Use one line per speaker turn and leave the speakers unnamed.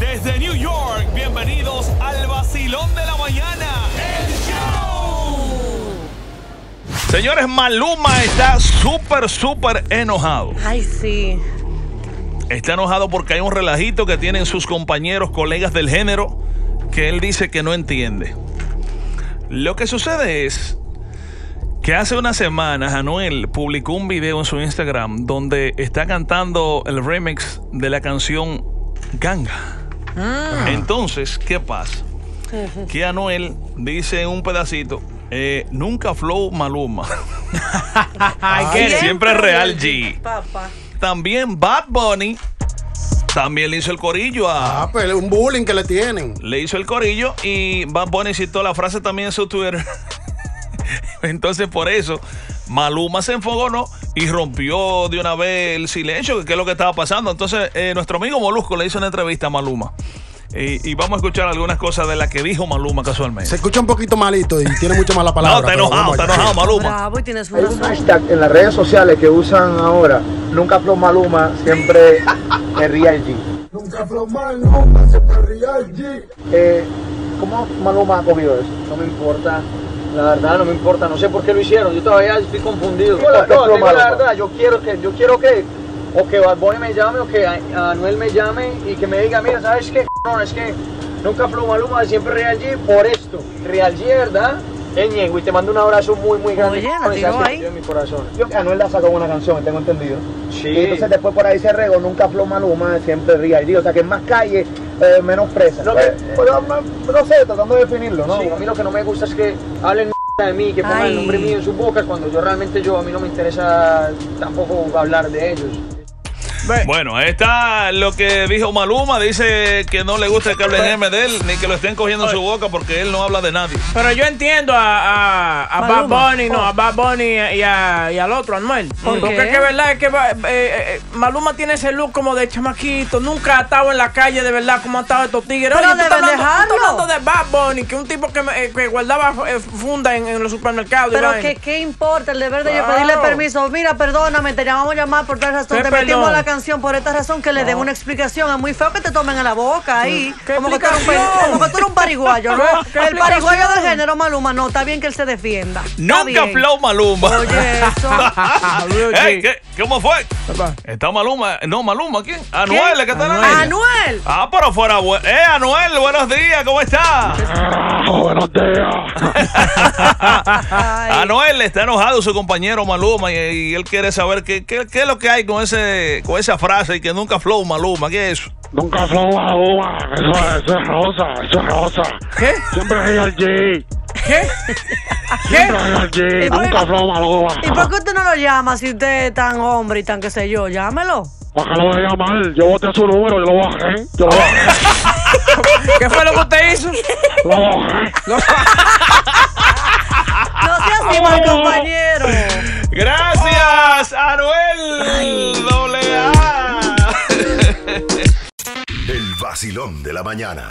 Desde New York, bienvenidos al vacilón de la mañana. El show.
Señores, Maluma está súper, súper enojado.
Ay, sí.
Está enojado porque hay un relajito que tienen sus compañeros, colegas del género, que él dice que no entiende. Lo que sucede es que hace unas semanas Anuel publicó un video en su Instagram donde está cantando el remix de la canción Ganga. Entonces, ¿qué pasa? Que Anuel dice en un pedacito, eh, nunca flow Maluma. Siempre real G.
Papá.
También Bad Bunny también le hizo el corillo a...
Ah, pues un bullying que le tienen.
Le hizo el corillo y Bad Bunny citó la frase también en su Twitter. Entonces por eso Maluma se enfogonó y rompió de una vez el silencio, que es lo que estaba pasando. Entonces eh, nuestro amigo Molusco le hizo una entrevista a Maluma. Y, y vamos a escuchar algunas cosas de las que dijo Maluma casualmente.
Se escucha un poquito malito y tiene mucho mala
No,
palabra.
está
pero
enojado, está enojado Maluma.
Bravo tienes
Hay un hashtag en las redes sociales que usan ahora, nunca Flow Maluma, siempre Real G.
Nunca flow Maluma, siempre real G.
Eh, ¿Cómo Maluma ha cogido eso? No me importa, la verdad no me importa, no sé por qué lo hicieron, yo todavía estoy confundido. Digo la, no, digo la verdad, yo quiero que, yo quiero que, o que Bad Bunny me llame o que Anuel me llame y que me diga, mira, ¿sabes qué? No, es que nunca Flow Maluma, siempre Real G por esto. Real G, ¿verdad? Ñengo, y te mando un abrazo muy, muy grande.
Oye, la ahí.
en mi corazón. Yo, Anuel la sacó una canción, tengo entendido. Sí. Y entonces después por ahí se regó, nunca Flow Maluma, siempre Real G. O sea que es más calle, eh, menos presa. No, que, pues, no, no sé, tratando de definirlo, ¿no? A mí lo que no me gusta es que hablen de mí, que pongan
Ay.
el nombre mío en sus bocas, cuando yo realmente yo, a mí no me interesa tampoco hablar de ellos.
Bueno, ahí está lo que dijo Maluma. Dice que no le gusta que hablen M de él, ni que lo estén cogiendo en su boca porque él no habla de nadie.
Pero yo entiendo a, a, a Bad. Bunny, no, a Bad Bunny y, a- y al otro, Anuel.
¿Por
Porque
qué?
es que verdad es que va- eh, eh, Maluma tiene ese look como de chamaquito. Nunca ha estado en la calle de verdad como han estado estos tigres.
Pero
Oye, tú estás
deben
hablando, tú estás
dejarlo.
hablando de Bad Bunny, que un tipo que, me- eh, que guardaba eh, funda en, en los supermercados.
Pero que, ¿qué importa el deber de yo
Claro.
pedirle permiso? Mira, perdóname, te llamamos a llamar por tal razón.
¿Qué
Te metimos
perdón?
la canción por esta razón que le den una explicación. Es muy feo que te tomen a la boca ahí.
¿Qué
Como que, tú eres un, como que tú pariguayo, ¿no?
¿Qué- qué
el pariguayo del género Maluma, no, está bien que él se defienda.
Nunca flow Maluma.
Oye, eso.
¿qué? ¿Cómo fue? Está Maluma. No, Maluma, ¿quién? Anuel, ¿el que está en la
Anuel.
Ah, pero fuera. Eh, Anuel, buenos días, ¿cómo está?
buenos días.
Anuel está enojado su compañero Maluma y, y él quiere saber qué, qué, qué es lo que hay con ese con esa frase y que nunca flow Maluma. ¿Qué es eso?
Nunca flow Maluma, eso, eso es rosa, eso es rosa.
¿Qué?
Siempre real G.
¿Qué?
Siempre G.
¿Y por-
Nunca flow Maluma.
¿Y por qué usted no lo llama si usted es tan hombre y tan qué sé yo? Llámelo.
¿Para qué lo voy a llamar? Yo boté su número, yo lo bajé. Yo lo bajé.
¿Qué fue lo que usted hizo?
Lo bajé.
No sea así, mal compañero.
Gracias,
vacilón de la mañana.